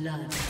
blood.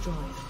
Destroyed.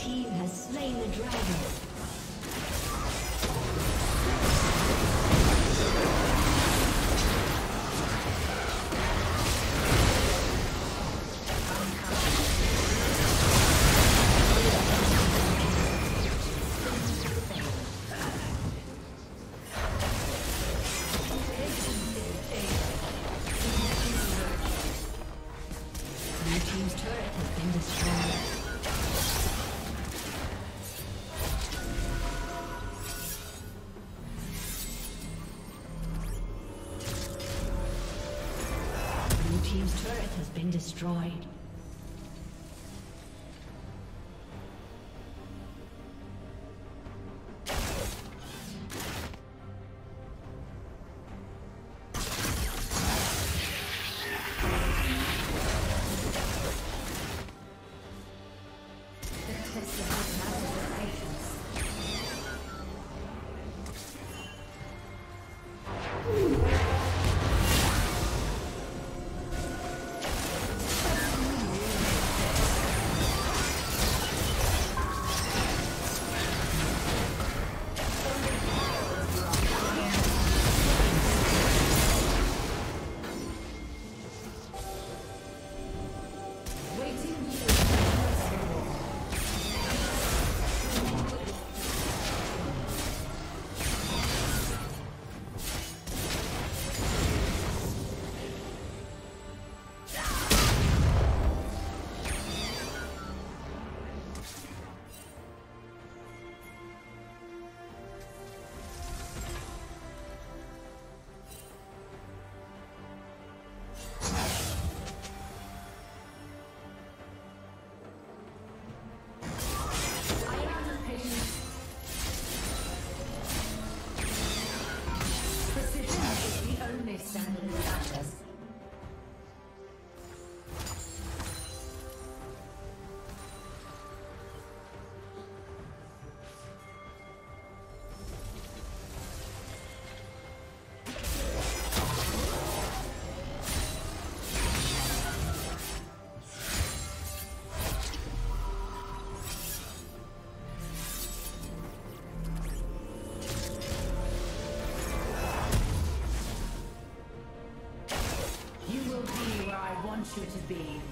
team has slain the dragon. Your team's turret has been destroyed. Destroyed. Gracias. You to be.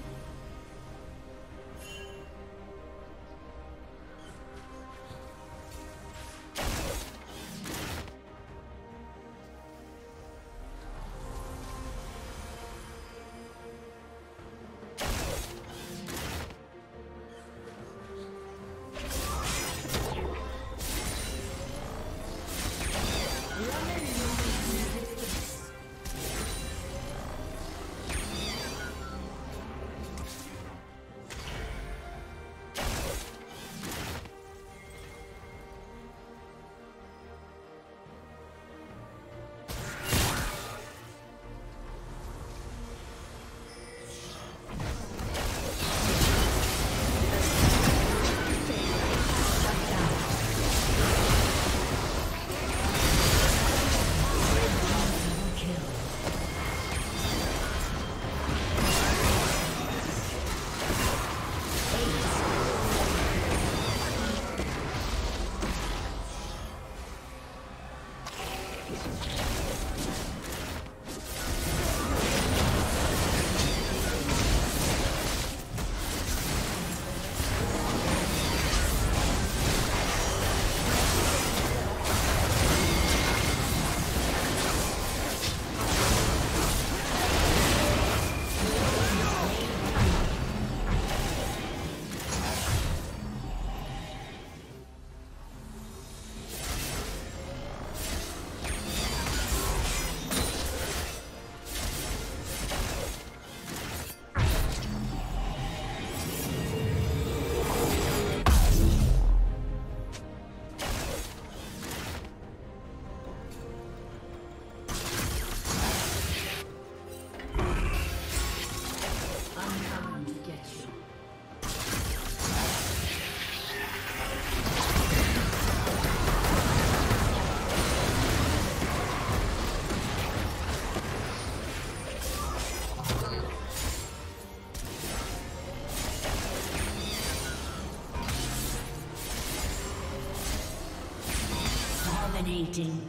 Dominating.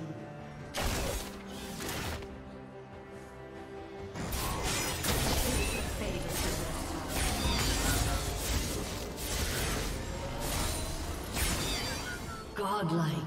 Godlike.